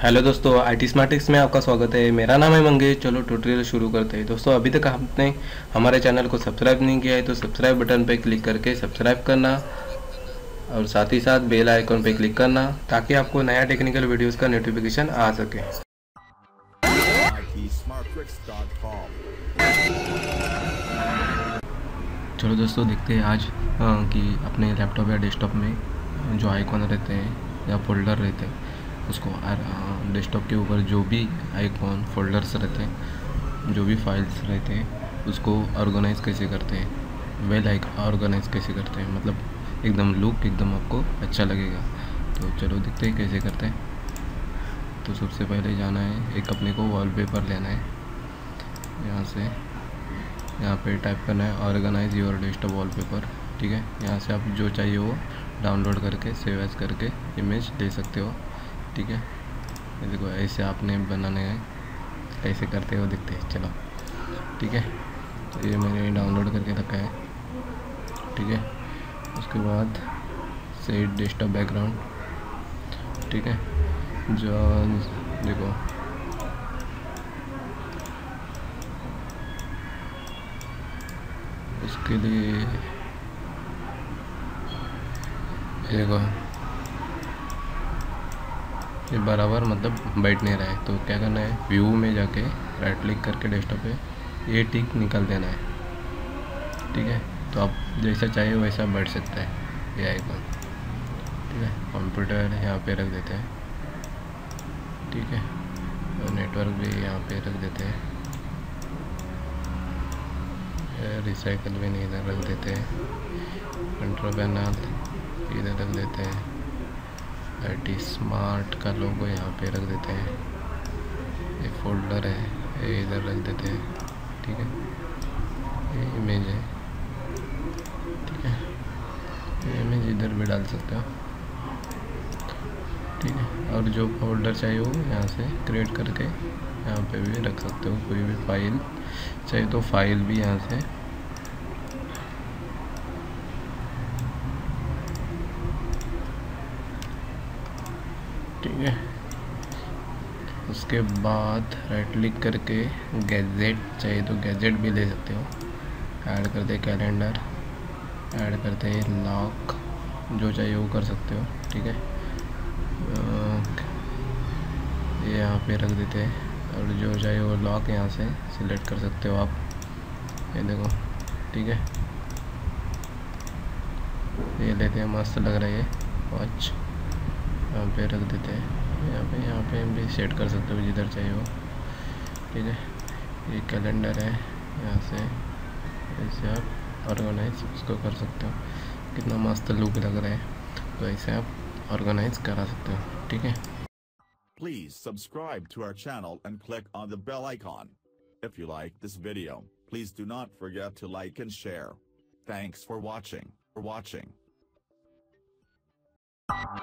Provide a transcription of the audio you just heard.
Hello दोस्तों I T स्मार्टिक्स में आपका स्वागत है। मेरा नाम है मंगेश। चलो ट्यूटोरियल शुरू करते हैं। दोस्तों अभी तक आपने हमारे चैनल को सब्सक्राइब नहीं किया है तो सब्सक्राइब बटन पर क्लिक करके सब्सक्राइब करना और साथ ही साथ बेल आइकन पर क्लिक करना ताकि आपको नया टेक्निकल वीडियोस का नोटिफिकेशन आ सके। चलो दोस्तों देखते हैं आज कि अपने लैपटॉप या डेस्कटॉप में जो आइकॉन रहते हैं या फोल्डर रहते हैं उसको डेस्कटॉप के ऊपर जो भी आइकॉन फोल्डर्स रहते हैं, जो भी फाइल्स रहते हैं, उसको ऑर्गेनाइज कैसे करते हैं? वेल लाइक ऑर्गेनाइज कैसे करते हैं? मतलब एकदम लुक एकदम आपको अच्छा लगेगा। तो चलो देखते हैं कैसे करते हैं। तो सबसे पहले जाना है, एक अपने को वॉलपेपर लेना है। यहाँ से, यहाँ पे टाइप करना है ऑर्गेनाइज योर डेस्कटॉप वॉलपेपर ठीक है? यहाँ से आप जो चाहिए वो डाउनलोड करके सेव एज करके इमेज ले सकते हो। ठीक है? देखो, ऐसे आपने बनाने हैं ऐसे करते हो दिखते हैं। चलो, ठीक है? तो ये मैंने डाउनलोड करके रखा है। ठीक है? उसके बाद सेट डेस्कटॉप बैकग्राउंड ठीक है? जो देखो, उसके लिए देखो ये बराबर मतलब बैठ नहीं रहा है। तो क्या करना है? व्यू में जाके राइट क्लिक करके डेस्कटॉप पे ये टिक निकाल देना है। ठीक है? तो आप जैसा चाहिए वैसा बैठ सकता है ये आइकन ठीक है? कंप्यूटर यहाँ पे रख देते हैं। ठीक है? और नेटवर्क भी यहाँ पे रख देते हैं। रिसाइकल भी नहीं इधर रख देते हैं। कंट्रोल पैनल इधर रख देते हैं। आई स्मार्ट का लोगो यहाँ पे रख देते हैं। ये फोल्डर है, ये इधर रख देते हैं, ठीक है? ये इमेज है, ठीक है? ये इमेज इधर भी डाल सकते हो। ठीक है, और जो फोल्डर चाहिए वो यहाँ से क्रिएट करके यहाँ पे भी रख सकते हो, कोई भी फ़ाइल चाहिए तो फ़ाइल भी यहाँ से ठीक है। उसके बाद राइट क्लिक करके गैजेट चाहिए तो गैजेट भी ले सकते हो। ऐड करते कैलेंडर ऐड करते लॉक जो चाहिए वो कर सकते हो, ठीक है। ये यहाँ पे रख देते हैं और जो चाहिए वो लॉक यहाँ से सिलेक्ट कर सकते हो आप। ये देखो, ठीक है। ये लेते हैं, मस्त लग रहा है ये वॉच यहाँ पे रख देते हैं यहाँ पे यहाँ पे भी सेट कर सकते हो जिधर चाहिए हो ठीक है ये कैलेंडर है यहाँ से ऐसे आप ऑर्गेनाइज उसको कर सकते हो कितना मस्त लुक लग रहा है तो ऐसे आप ऑर्गेनाइज करा सकते हो ठीक है Please subscribe to our channel and click on the bell icon. If you like this video, please do not forget to like and share. Thanks for watching. For watching. Thank